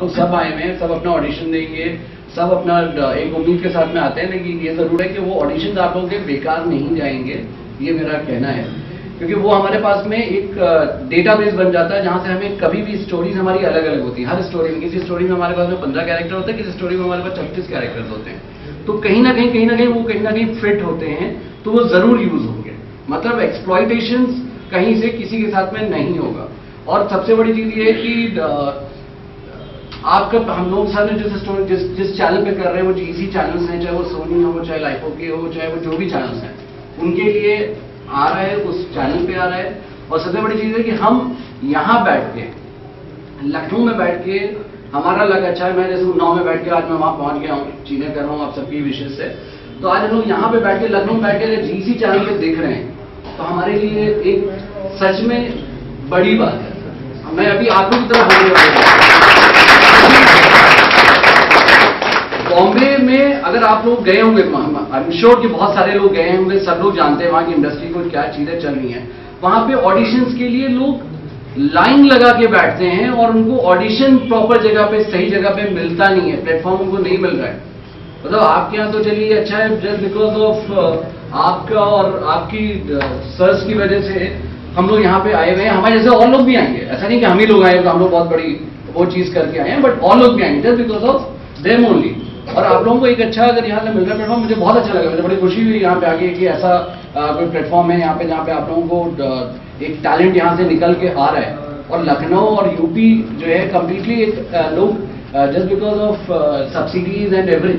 तो सब आए हुए हैं, सब अपना ऑडिशन देंगे, सब अपना एक उम्मीद के साथ में आते हैं, लेकिन ये ज़रूर है कि वो ऑडिशन आप लोगों के बेकार नहीं जाएँगे, ये मेरा कहना है। क्योंकि वो हमारे पास में एक डेटाबेस बन जाता है, जहाँ से हमें कभी भी स्टोरीज हमारी अलग अलग होती है। हर स्टोरी में, किसी स्टोरी में हमारे पास में पंद्रह कैरेक्टर होते हैं, किसी स्टोरी में हमारे पास छत्तीस कैरेक्टर्स होते हैं। तो कहीं ना कहीं कहीं ना कहीं वो कहीं ना कहीं फिट होते हैं तो वो ज़रूर यूज़ होंगे। मतलब एक्सप्लॉयटेशन कहीं से किसी के साथ में नहीं होगा। और सबसे बड़ी चीज़ ये है कि आपका हम लोग सारे जिस स्टोरी जिस जिस चैनल पे कर रहे हैं, वो जीसी चैनल्स हैं, चाहे वो सोनी हो, चाहे लाइफो के हो, चाहे वो जो भी चैनल्स हैं, उनके लिए आ रहा है, उस चैनल पे आ रहा है। और सबसे बड़ी चीज़ है कि हम यहाँ बैठ के, लखनऊ में बैठ के हमारा लग अच्छा है मैं जैसे उन्नाव में बैठ के आज मैं वहाँ पहुँच गया हूँ, चीज़ें कर रहा हूँ आप सबकी विशेष से। तो आज हम लोग यहाँ पे बैठ के, लखनऊ में बैठ के जीसी चैनल पे देख रहे हैं तो हमारे लिए एक सच में बड़ी बात है। मैं अभी आपको तरफ़ बोलने बॉम्बे में अगर आप लोग गए होंगे आई एम श्योर कि बहुत सारे लोग गए होंगे सब लोग जानते हैं वहाँ की इंडस्ट्री को क्या चीज़ें चल रही हैं। वहाँ पे ऑडिशंस के लिए लोग लाइन लगा के बैठते हैं और उनको ऑडिशन प्रॉपर जगह पे सही जगह पे मिलता नहीं है प्लेटफॉर्म उनको नहीं मिल रहा है। मतलब आपके यहाँ तो चलिए अच्छा है जस्ट बिकॉज़ ऑफ़ आपका और आपकी सर्च uh, की वजह से हम लोग यहाँ पे आए हुए हैं। हमारे जैसे और लोग भी आएँगे। ऐसा नहीं कि हम ही लोग आए हम लोग बहुत बड़ी वो चीज़ करके आए हैं बट और लोग भी आएँगे just because of them only और आप लोगों को एक अच्छा अगर यहाँ से मिल रहा प्लेटफॉर्म मुझे बहुत अच्छा लगा। मुझे बड़ी खुशी हुई यहाँ पे आके कि ऐसा कोई प्लेटफॉर्म है यहाँ पे जहाँ पे आप लोगों को एक टैलेंट यहाँ से निकल के आ रहा है। और लखनऊ और यूपी जो है कम्प्लीटली एक लोग just because of subsidies and every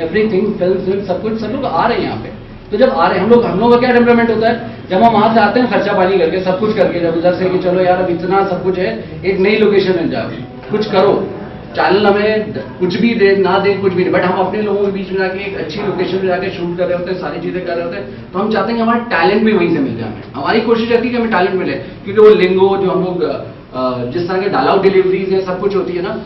everything film सब कुछ, सब लोग आ रहे हैं यहाँ पे। तो जब आ रहे हैं, हम लोग हम लोग का क्या डेवलपमेंट होता है? जब हम वहाँ से आते हैं खर्चा पानी करके, सब कुछ करके, जब उधर से कि चलो यार, अब इतना सब कुछ है, एक नई लोकेशन में जाए कुछ करो। चैनल हमें कुछ भी दे, ना दे, कुछ भी नहीं। बट हम अपने लोगों के बीच में जाके एक अच्छी लोकेशन में जाके शूट कर रहे होते हैं, सारी चीज़ें कर रहे होते हैं तो हम चाहते हैं कि हमारा टैलेंट भी वहीं से मिल जाए। हमें हमारी कोशिश रहती है कि हमें टैलेंट मिले, क्योंकि वो लिंगो जो हम लोग जिस तरह के डालाउट डिलीवरीज है सब कुछ होती है ना